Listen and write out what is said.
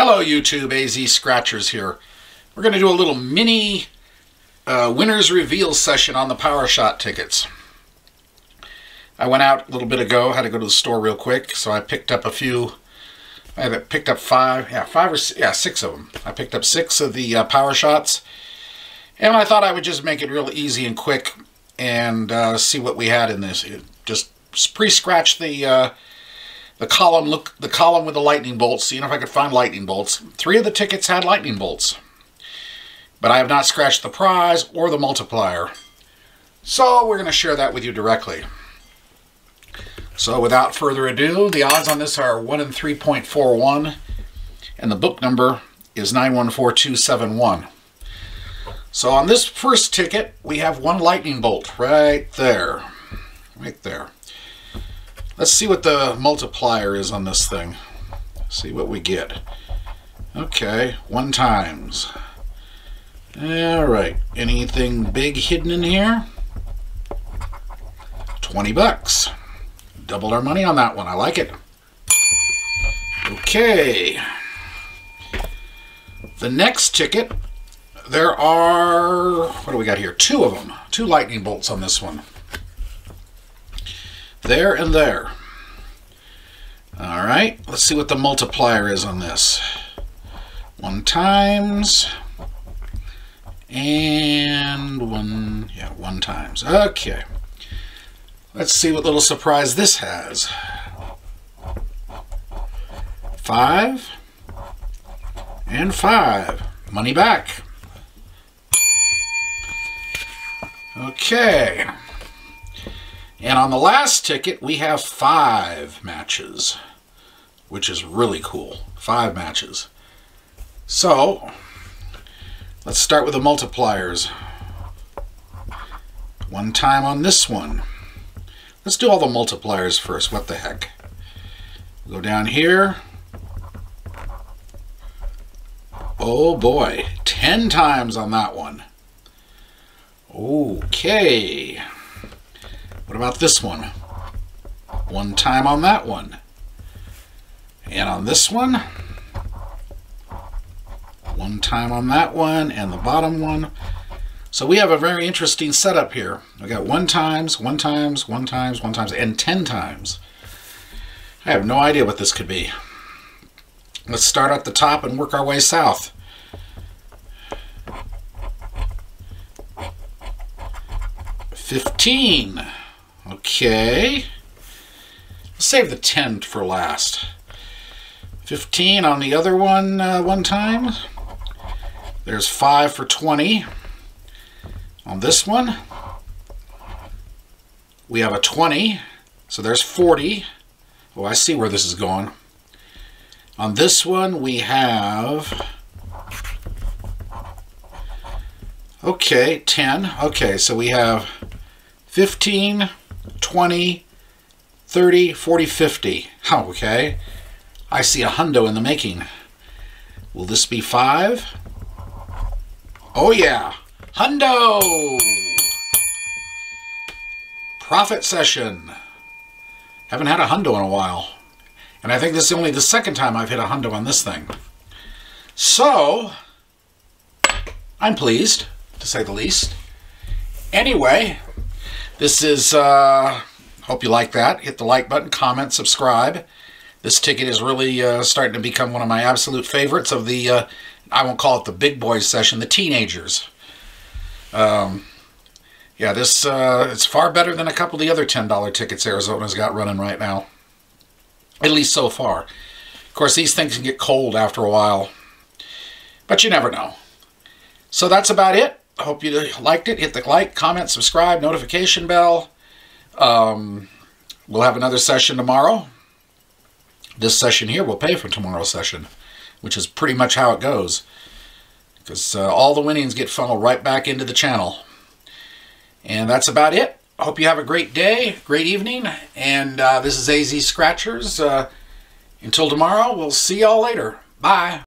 Hello YouTube, AZ Scratchers here. We're going to do a little mini uh, winner's reveal session on the Power Shot tickets. I went out a little bit ago, had to go to the store real quick, so I picked up a few. I picked up five, yeah, five or yeah, six of them. I picked up six of the uh, Power Shots, and I thought I would just make it real easy and quick and uh, see what we had in this. Just pre-scratch the uh, the column look the column with the lightning bolts, seeing if I could find lightning bolts. Three of the tickets had lightning bolts. But I have not scratched the prize or the multiplier. So we're going to share that with you directly. So without further ado, the odds on this are 1 in 3.41 and the book number is 914271. So on this first ticket, we have one lightning bolt right there. Right there. Let's see what the multiplier is on this thing. See what we get. Okay, one times. Alright, anything big hidden in here? 20 bucks. Doubled our money on that one. I like it. Okay. The next ticket, there are, what do we got here? Two of them. Two lightning bolts on this one. There and there. All right, let's see what the multiplier is on this. One times and one, yeah, one times. Okay. Let's see what little surprise this has. Five and five. Money back. Okay. And on the last ticket, we have five matches, which is really cool. Five matches. So, let's start with the multipliers. One time on this one. Let's do all the multipliers first. What the heck? Go down here. Oh boy, 10 times on that one. Okay. About this one? One time on that one. And on this one, one time on that one, and the bottom one. So we have a very interesting setup here. We got one times, one times, one times, one times, and 10 times. I have no idea what this could be. Let's start at the top and work our way south. Fifteen. Okay. Let's save the 10 for last. 15 on the other one uh, one time. There's 5 for 20. On this one, we have a 20. So there's 40. Oh, I see where this is going. On this one, we have... Okay, 10. Okay, so we have 15, 20, 30, 40, 50. Oh, okay. I see a hundo in the making. Will this be five? Oh yeah, hundo! Profit session. Haven't had a hundo in a while. And I think this is only the second time I've hit a hundo on this thing. So, I'm pleased, to say the least. Anyway, this is, uh, hope you like that. Hit the like button, comment, subscribe. This ticket is really uh, starting to become one of my absolute favorites of the, uh, I won't call it the big boys session, the teenagers. Um, yeah, this uh, it's far better than a couple of the other $10 tickets Arizona's got running right now. At least so far. Of course, these things can get cold after a while. But you never know. So that's about it. I hope you liked it. Hit the like, comment, subscribe, notification bell. Um, we'll have another session tomorrow. This session here will pay for tomorrow's session, which is pretty much how it goes. Because uh, all the winnings get funneled right back into the channel. And that's about it. I hope you have a great day, great evening. And uh, this is AZ Scratchers. Uh, until tomorrow, we'll see y'all later. Bye.